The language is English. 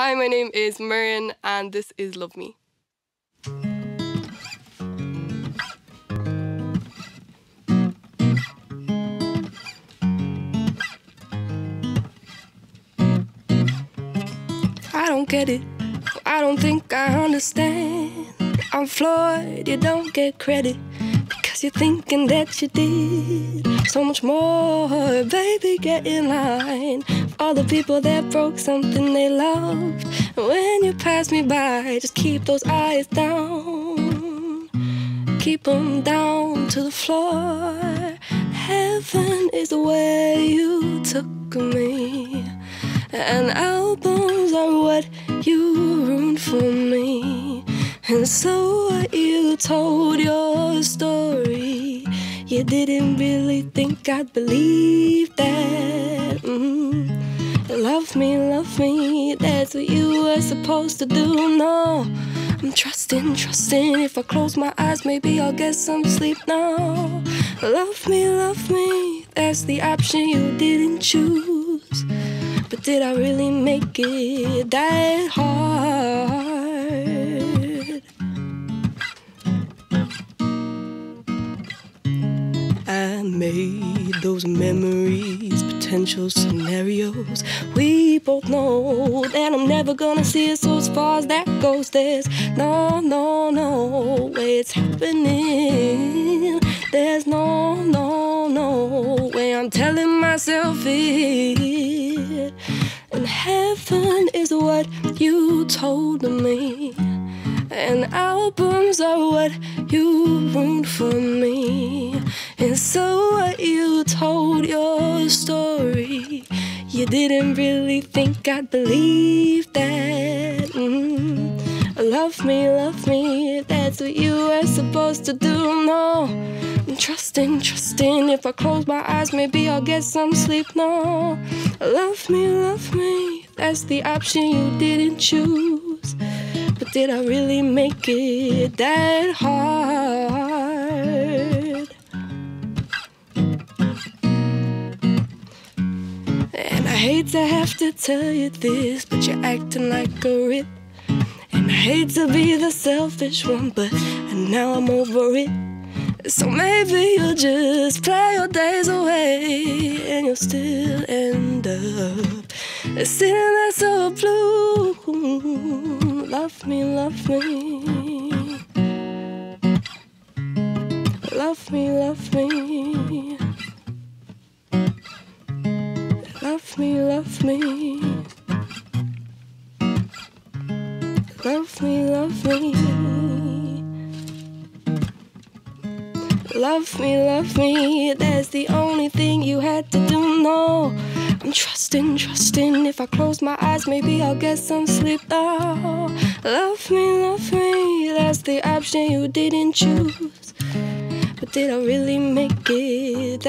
Hi, my name is Muireann, and this is Love Me. I don't get it. I don't think I understand. I'm floored, you don't get credit because you're thinking that you did so much more. Baby, get in line. All the people that broke something they loved. When you pass me by, just keep those eyes down. Keep them down to the floor. Heaven is where you took me. And albums are what you ruined for me. And so you told your story. You didn't really think I'd believe that. Mm. Love me, love me, that's what you were supposed to do. No, I'm trusting, trusting. If I close my eyes, maybe I'll get some sleep now. Love me, love me, that's the option you didn't choose. But did I really make it that hard? I made those memories, potential scenarios. We both know that I'm never gonna see it, so as far as that goes, there's no, no, no way it's happening. There's no, no, no way I'm telling myself it. And heaven is what you told me. And albums are what you ruined for me. Think I'd believe that. Mm. Love me, love me, that's what you were supposed to do. No, I'm trusting, trusting. If I close my eyes, maybe I'll get some sleep. No, love me, love me, that's the option you didn't choose. But did I really make it that hard? Hate to have to tell you this, but you're acting like a rip. And I hate to be the selfish one, but now I'm over it. So maybe you'll just play your days away and you'll still end up sitting there so blue. Love me, love me. Love me, love me. Love me, love me. Love me, love me. Love me, love me. That's the only thing you had to do. No, I'm trusting, trusting. If I close my eyes, maybe I'll get some sleep. Oh, love me, love me. That's the option you didn't choose. But did I really make it